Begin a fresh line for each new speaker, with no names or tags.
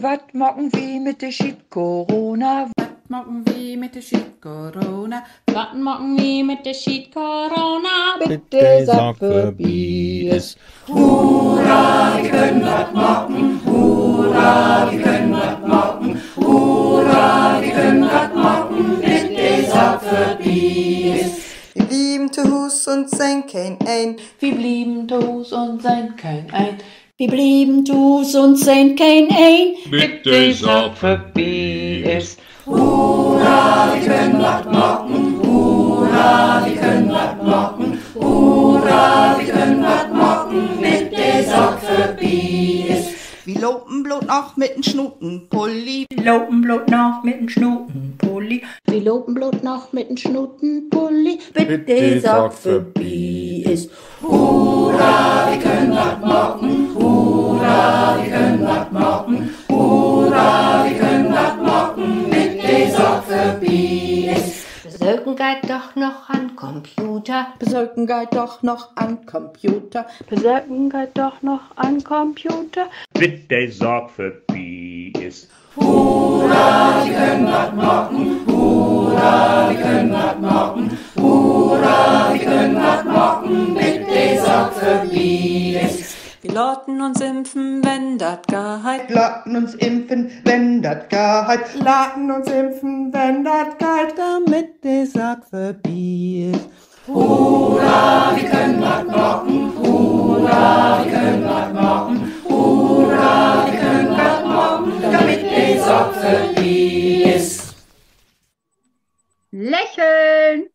Wat mocken wie mit de Schied Corona?
Wat mocken wie mit de Schied Corona? Wat mocken wie mit de Schied Corona?
Bitte sag für Bies.
Hurra, wir können wat mocken. Hurra, wir können wat mocken. Hurra, wir können wat mocken. Bitte sag für Bies.
Wir blieben zu Hus und sein kein ein.
Wir blieben zu Hus und sein kein ein.
Wir blieben dus und sind kein ein.
Bitte sag für Bies.
Hurra, wir können wat mocken. Hurra, wir können wat mocken. Hurra, wir können wat mocken. Bitte sag für Bies.
Wir lopen bloß noch mit'n Schnutenpulli.
Wir lopen bloß noch mit'n Schnutenpulli.
Wir lopen bloß noch mit'n Schnutenpulli.
Bitte sag für Bies.
Hurra, Bies.
Besorgen geht doch noch an Computer.
Besorgen geht doch noch an Computer.
Besorgen geht doch noch an Computer.
Bitte sag für Bies.
Hurra, wir können wat mocken. Hurra, wir können wat mocken. Hurra, wir können wat mocken. Bitte sag für Bies.
Lotten uns impfen, wenn dat gehalt.
Laten uns impfen, wenn dat Gehalt.
Laten uns impfen, wenn dat gehalt. Damit de sag für Bies.
Hurra, wir können wat mocken. Hurra, wir können wat mocken. Hurra, wir können wat mocken. Damit sorgt für Bies.
Lächeln!